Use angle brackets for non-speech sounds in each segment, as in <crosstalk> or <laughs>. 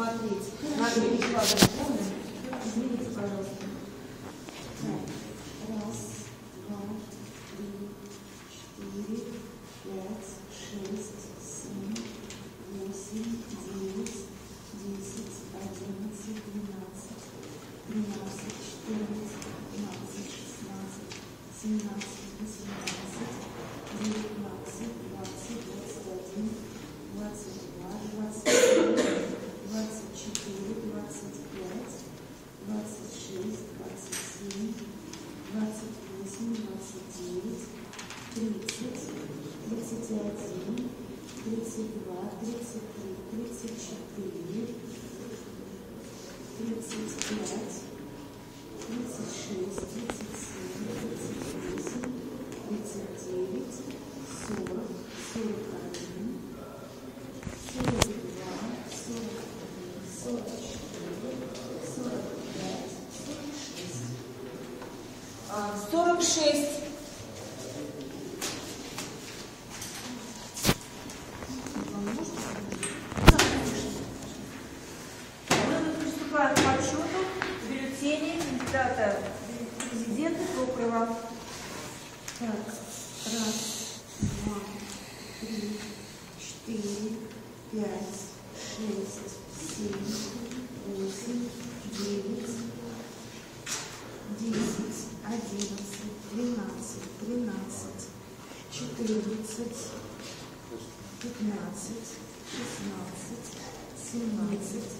посмотреть, надо перекладывать полный. Измените, пожалуйста. Так, раз, два, три, четыре, пять, шесть, семь, восемь, девять, десять, одиннадцать, двенадцать, тринадцать, четырнадцать, пятнадцать, шестнадцать, семнадцать, восемнадцать, девятнадцать, двадцать, двадцать один, двадцать два, двадцать три, двадцать четыре, двадцать пять, двадцать шесть, двадцать семь, двадцать восемь, двадцать девять, тридцать, тридцать один, тридцать два, тридцать три, тридцать четыре, тридцать пять, тридцать шесть, тридцать семь, тридцать восемь, тридцать девять, сорок, сорок один, сорок два, сорок три, сорок четыре, сорок пять, сорок шесть. А, Сорок шесть. Мы приступаем к подсчету бюллетеней кандидата в президенты Прокурова. Так, раз, два, три, четыре, пять, шесть, семь, восемь, девять, десять, одиннадцать, двенадцать, тринадцать, четырнадцать, пятнадцать, шестнадцать, семнадцать,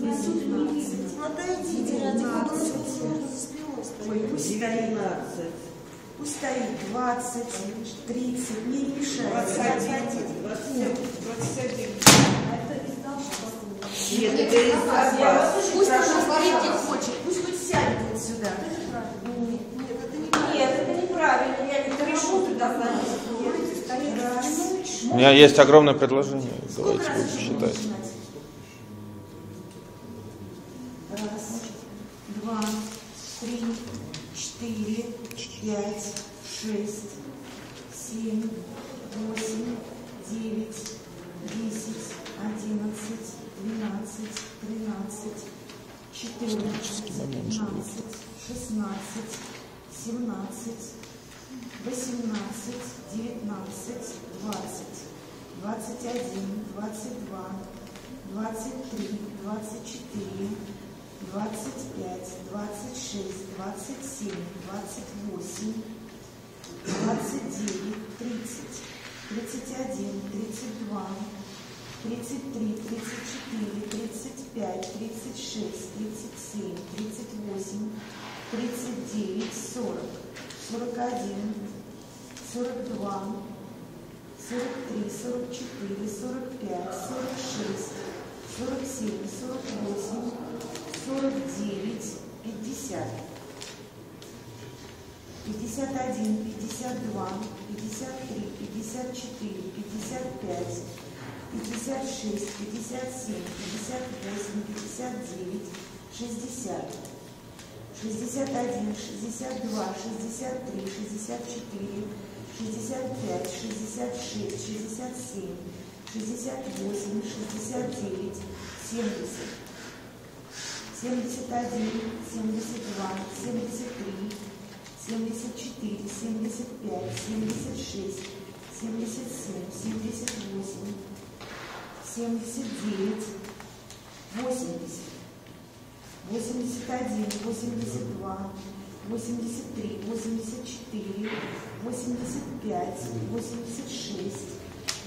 восемнадцать, девятнадцать, ой, пусть стоит, пусть стоит двадцать, тридцать, не мешает. Нет, это из запаса. Пусть посмотрите, хочет, пусть хоть сядет вот сюда. Нет, это неправильно, я не решу туда. У меня есть огромное предложение. Давайте будем считать. Раз, два, три, четыре, пять, шесть, семь, восемь, девять, десять, одиннадцать, двенадцать, тринадцать, четырнадцать, пятнадцать, шестнадцать, семнадцать, восемнадцать, девятнадцать, двадцать, двадцать один, двадцать два, двадцать три, двадцать четыре, двадцать пять, двадцать шесть, двадцать семь, двадцать восемь, двадцать девять, тридцать, тридцать один, тридцать два, тридцать три, тридцать четыре, тридцать пять, тридцать шесть, тридцать семь, тридцать восемь, тридцать девять, сорок, сорок один, сорок два, сорок три, сорок четыре, сорок пять, сорок шесть, сорок семь, сорок восемь, сорок девять, пятьдесят. Пятьдесят один, пятьдесят два, пятьдесят три, пятьдесят четыре, пятьдесят пять, пятьдесят шесть, пятьдесят семь, пятьдесят восемь, пятьдесят девять, шестьдесят. Шестьдесят один, шестьдесят два, шестьдесят три, шестьдесят четыре, шестьдесят пять, шестьдесят шесть,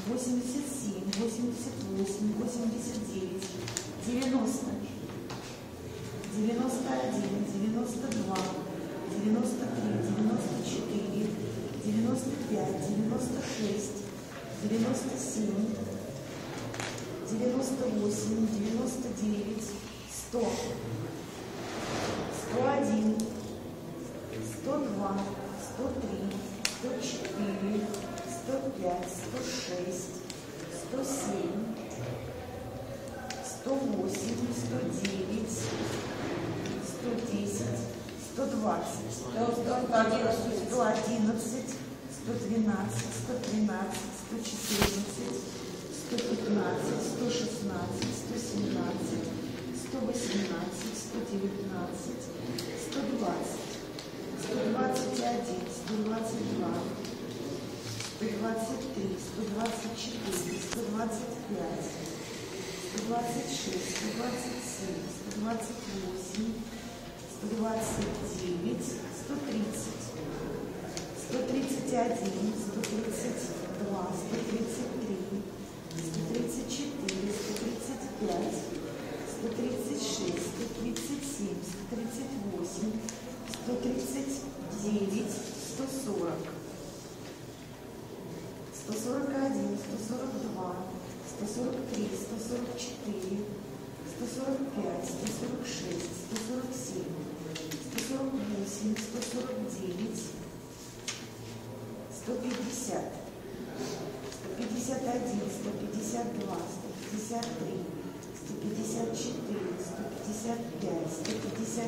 шестьдесят семь, шестьдесят восемь, шестьдесят девять, семьдесят. Семьдесят один, семьдесят два, семьдесят три, семьдесят четыре, семьдесят пять, семьдесят шесть, семьдесят семь, семьдесят восемь, семьдесят девять, восемьдесят. 81, 82, 83, 84, 85, 86, 87, 88, 89, 90, 91, 92, 93, 94, 95, 96, 97, 98, 99, 100, 101, 102, 103, 104, 105, 106, 107, 108, 109, 110, двадцать, сто одиннадцать, сто двенадцать, сто тринадцать, сто четырнадцать, сто пятнадцать, сто шестнадцать, сто семнадцать, сто восемнадцать, сто девятнадцать, сто двадцать, сто двадцать один, сто двадцать два, сто двадцать три, сто двадцать четыре, сто двадцать пять, сто двадцать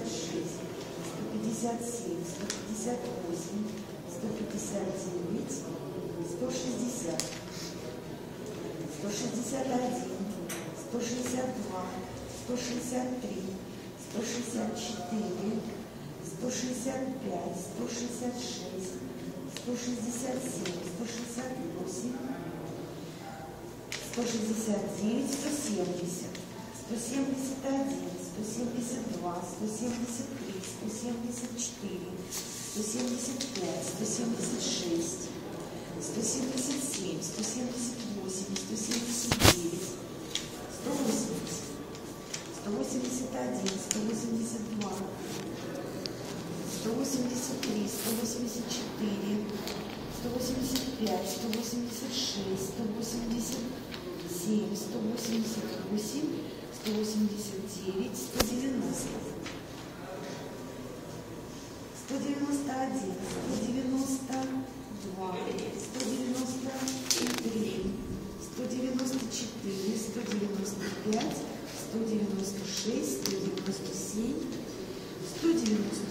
шесть, сто двадцать семь, сто двадцать восемь, сто двадцать девять, сто тридцать, сто тридцать один, сто тридцать 165, 166, 167, 168, 169, 170, 171, 172, 173, 174, 175, 176, 177, 178, 179, 180, 181, 183, 184, 185, 186, 187, 188, 189, 190. 191, 192, 193, 194, 195, 196, 197, 190.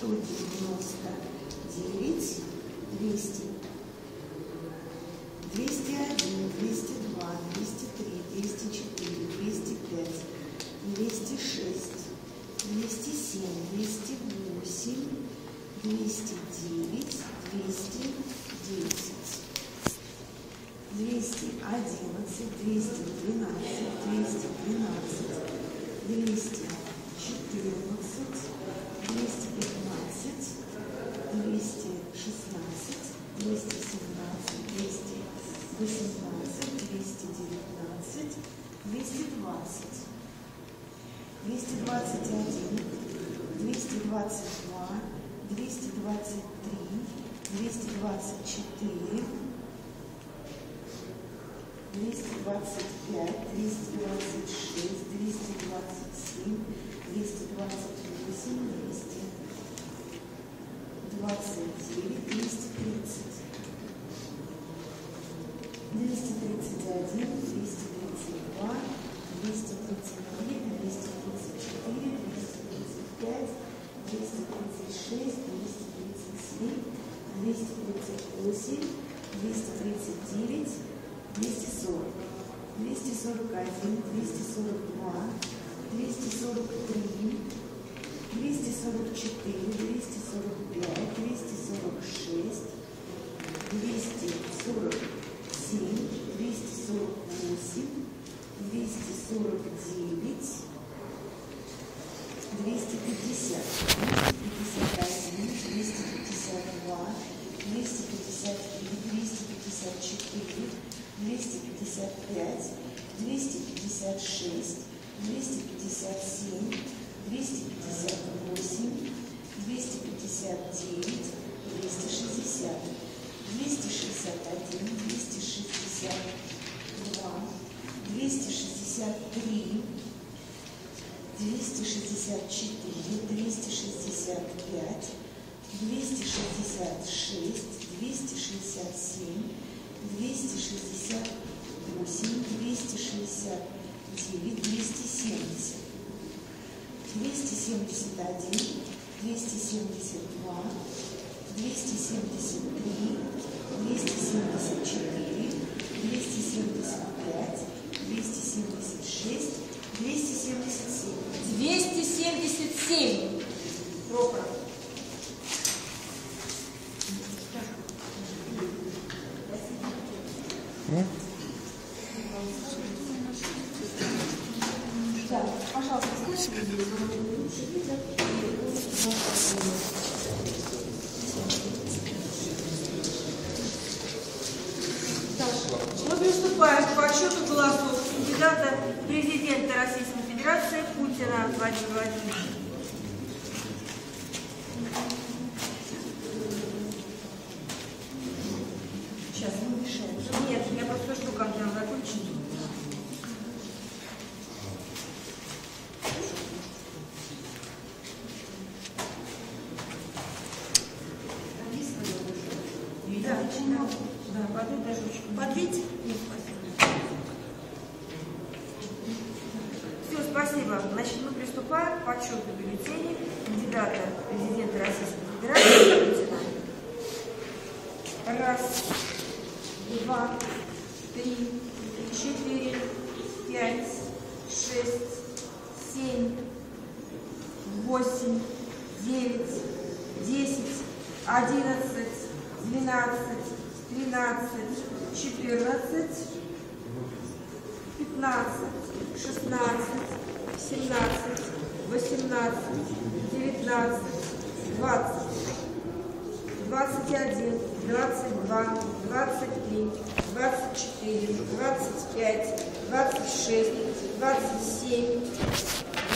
199 200. 201, 202, 203, 204, 205, 206, 207, 208, 209, 210. 211, 212, 213, 212, 214, 215, 216, 217, 218, 219, 220, 221, 222, 223, 224, 225, 226, 227, 228, 229, 236, 237, 238, 239, 240, 241, 242, 243, 244, 245, 246, 247, 248, 249, 256, 257, 258, 259, 260, 261, 262, 263, 264, 265, 266, 267, 268, 269, 270, 271, 272, 273, 274, 275, 276, 277. 277. Прохоров. Да, пожалуйста, слышите? Мы приступаем к подсчету голосов кандидата президента Российской Федерации Путина Владимира Владимировича. Сейчас мы мешаем. Нет, я просто жду, когда он закончит. Да, да, подать даже очень. Подвиньте. Нет, спасибо. Все, спасибо. Значит, мы приступаем к подсчету бюллетеней кандидата в президента Российской Федерации Путина. Раз, два, три, четыре, пять, шесть, семь, восемь, девять, десять, одиннадцать, двенадцать, тринадцать, четырнадцать, пятнадцать, шестнадцать, семнадцать, восемнадцать, девятнадцать, двадцать. 21, 22, 23, 24, 25, 26, 27,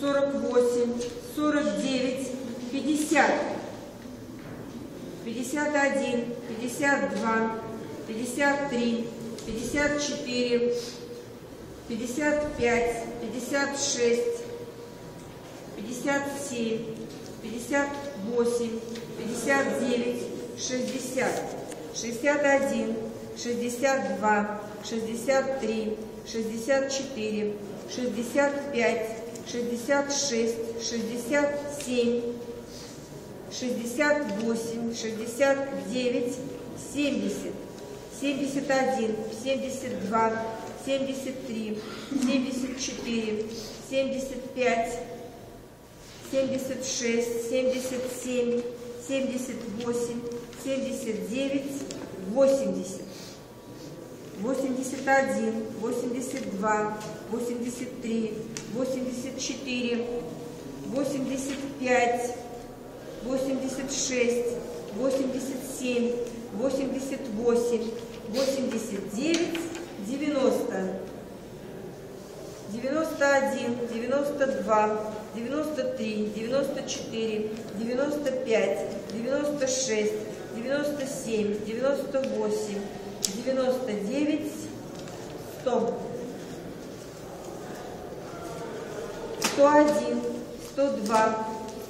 48, 49, 50, 51, 52, 53, 54, 55, 56, 57, 58, 59, 60, 61, 62, 63, 64, 65, 66, 67, 68, 69, 70, 71, 72, 73, 74, 75, 76, 77, 78, 79, 80, 81, 82, 83, 84, 85, 86, 87, 88, 89, 90. 91, 92, 93, 94, 95, 96, 97, 98, 99, 100. 101, 102,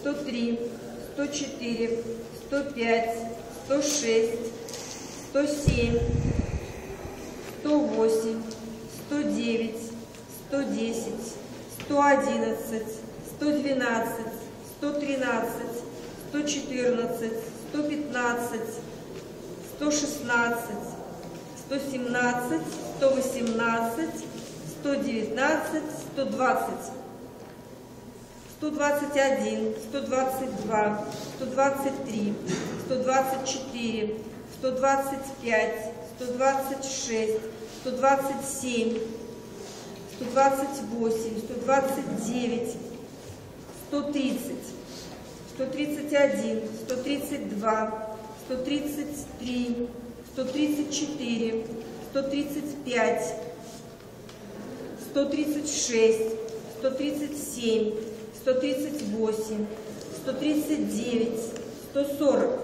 103, 104, 105, 106, 107, 108, 109, 110, 111, 112, 113, 114, 115, 116, 117, 118, 119, 120. 121, 122, 123, 124, 125, 126, 127, 128, 129, 130, 131, 132, 133, 134, 135, 136, 137, 138, 139, 140,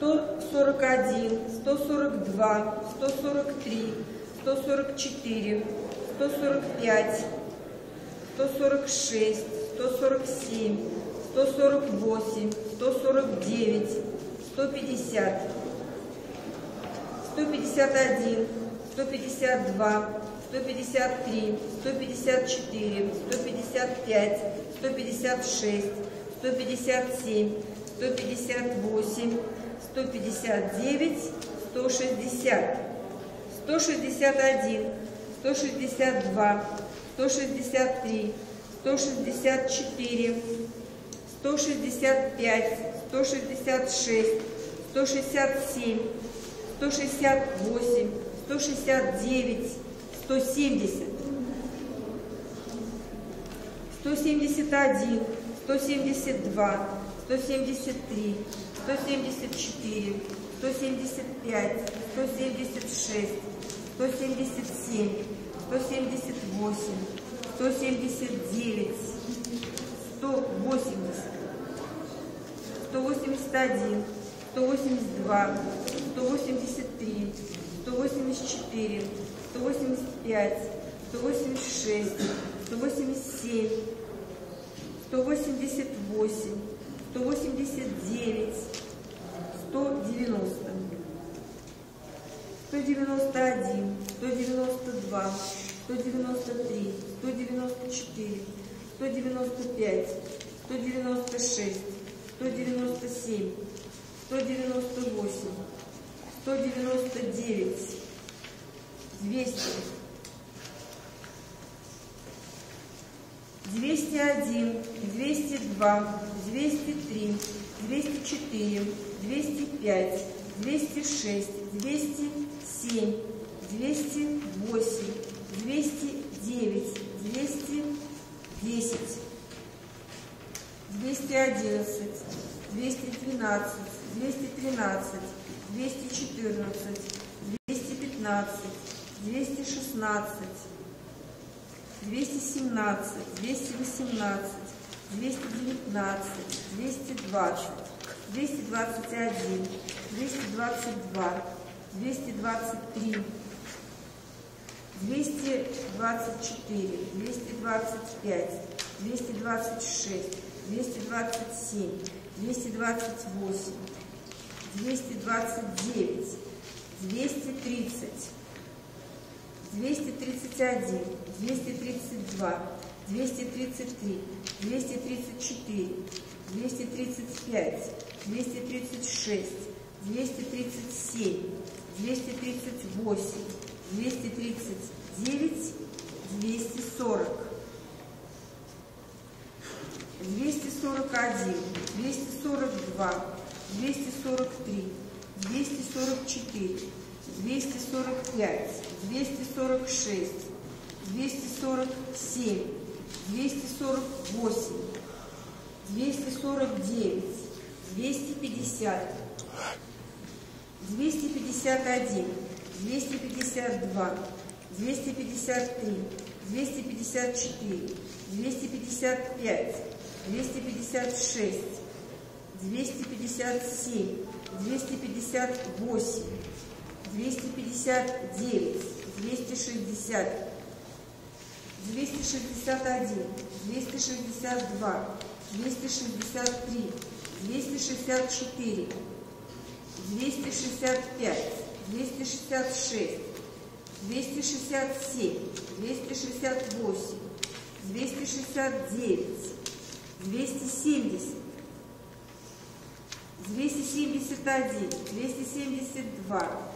141, 142, 143, 144, 145, 146, 147, 148, 149, 150, 151, 152, 153, 154, 155, 156, 157, 158, 159, 160, 161, 162, 163, 164, 165, 166, 167, 168, 169, 170, 171, 172, 173, 174, 175, 176, 177, 178, 179, 180, 181, 182, 183, 184, 185, 186, 187, 188, 189, 190, 191, 192, 193, 194, 195, 196, 197, 198, 199, 200, 201, 202, 203, 204, 205, 206, 207, 208, 209, 210, 211, 212, 213, 214, 215, 216, 217, 218, 219, 220, 221, 222, 223, 224, 225, 226, 227, 228, 229, 230, 231, 232, 233, 234, 235, 236, 237, 238, 239, 240, 241, 242, 243, 244, 245, 246, 247, 248, 249, 250, 251, 252, 253, 254, 255, 256, 257, 258, 259, 260, 261, 262, 263, 264, 265, 266, 267, 268, 269, 270, 271, 272,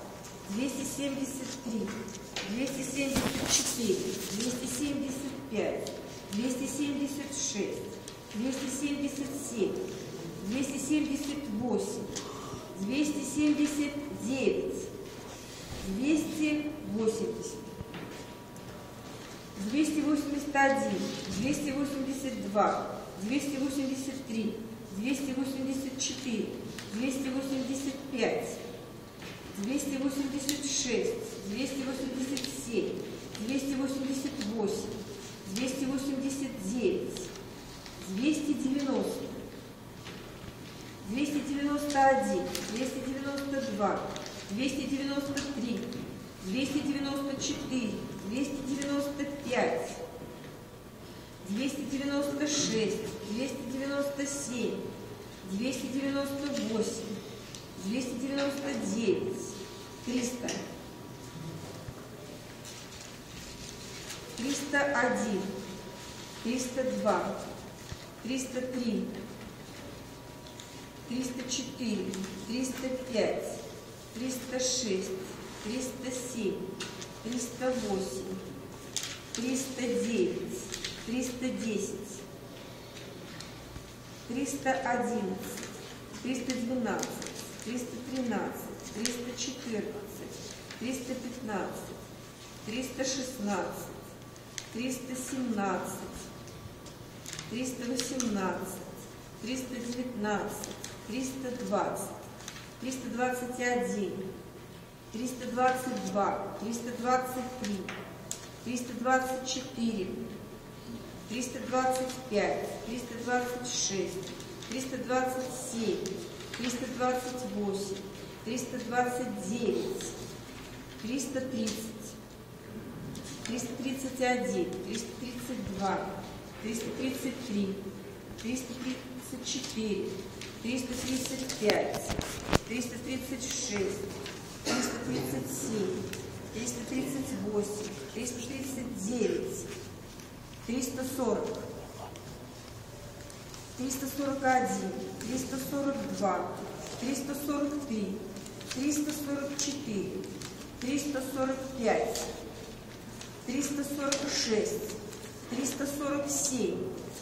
273, 274, 275, 276, 277, 278, 279, 280, 281, 282, 283, 284, 285, 286, 287, 288, 289, 290, 291, 292, 293, 294, 295, 296, 297, 298, 299, 300, 301, 302, 303, 304, 305, 306, 307, 308, 309, 310, 311, 312, 313, 314, 315, 316, 317, 318, 319, 320, 321, 322, 323, 324, 325, 326, 327, 328, 329, 330, 331, 332, 333, 334, 335, 336, 337, 338, 339, 340, 341, 342, 343, 344, 345, 346, 347,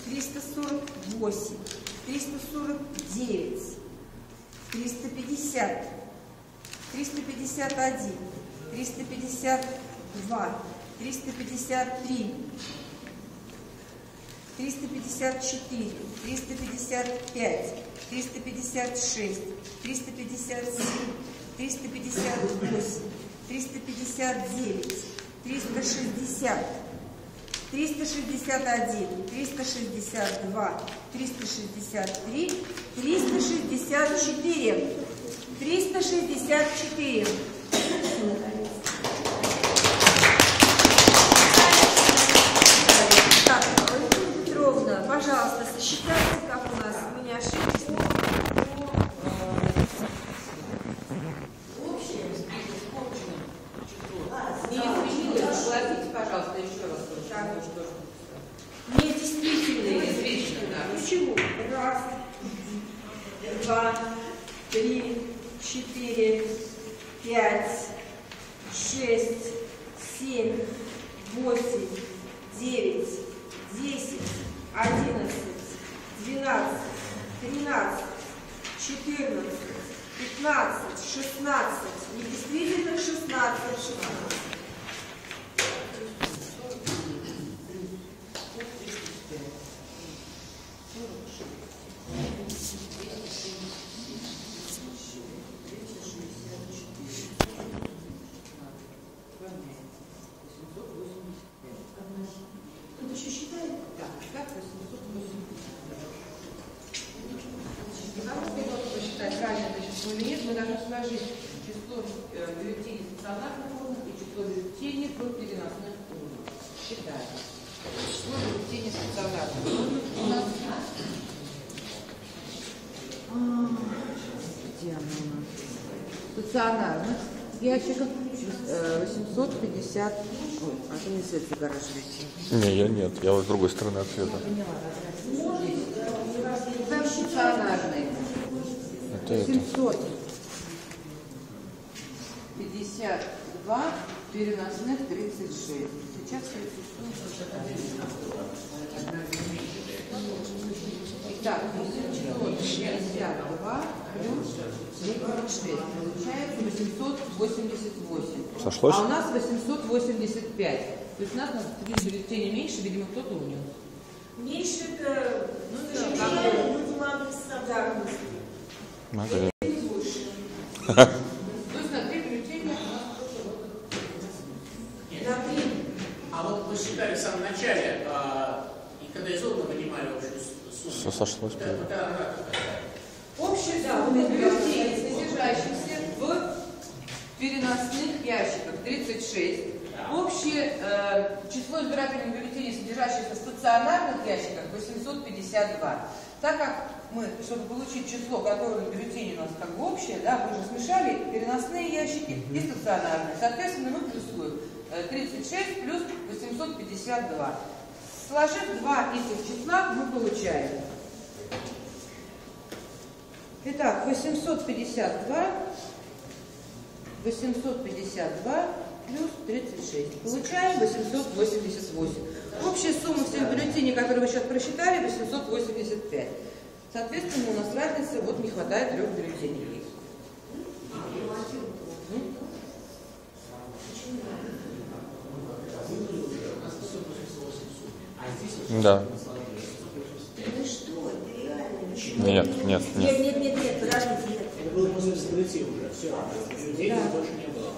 348, 349, 350, 351, 352, 353, 354, 355, 356, 357, 358, 359, 360, 361, 362, 363, 364. 364. Так, Валентина Петровна, пожалуйста, сосчитайте, как у нас, вы не ошиблись. Не изменилось, согласитесь, пожалуйста, еще раз. Так. Потому что- Недействительные. Недействительные, да. Почему? Раз, два, три, четыре, пять, шесть, семь, восемь, девять, десять, одиннадцать, двенадцать, тринадцать, четырнадцать, пятнадцать, шестнадцать. Недействительных шестнадцать, шестнадцать. Кто-то еще считает? Да, так, 880. Не надо было посчитать, правильно это число или нет, мы должны сложить число э, бюллетеней стационарных урн и число бюллетеней по переносным урнам. Считаем. Число бюллетеней стационарных урн у нас... А, Где она у нас? Стационарных ящиков э, 850... Ой, а ты не свет загораживаете. Не, я нет, я вот с другой стороны от света. Там стационарный. Это это. 752, переносных 36. Сейчас 36. Итак, 752 888. Сошлось? А у нас 885. То есть у нас на три бюллетеня меньше, видимо, кто-то унес. Меньше это, ну, тяжелее, да, будем стандартности. Ага. То есть на Да, да, да. Общая Да, бюллетеней, содержащихся в переносных ящиках 36. Общее э, число избирательных бюллетеней, содержащихся в стационарных ящиках 852. Так как мы, чтобы получить число, которое бюллетени у нас как бы общее, да, мы же смешали переносные ящики и стационарные. Соответственно, мы плюсуем э, 36 плюс 852. Сложив два этих числа, мы получаем Итак, 852, 852 плюс 36. Получаем 888. Общая сумма всех бюллетеней, которые вы сейчас просчитали, 885. Соответственно, у нас разница, вот не хватает трех бюллетеней. Да. Ну что, это реально. Нет, нет, Нет, нет. нет, нет, нет, подождите, нет. Это было вскрытия уже, все, людей Да. больше не было.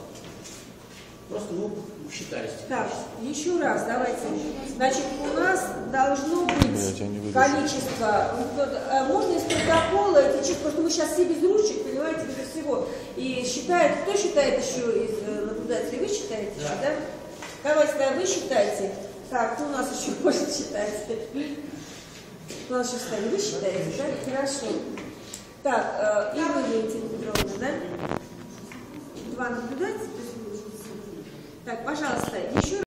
Просто, ну, считались. Так, еще раз, давайте. Значит, у нас должно быть Блядь, я не выдержу. количество, ну, э, можно из протокола, это чуть, потому что мы сейчас все без ручек, понимаете, без всего. И считает, кто считает еще из э, наблюдателей? Вы считаете еще, да? Давайте, тогда вы считаете. Так, кто у нас еще <laughs> может считать? У нас стали, вы считаете, да? Хорошо. Так, и вы, Валентина Петровна, да? Два наблюдателя. Так, пожалуйста, еще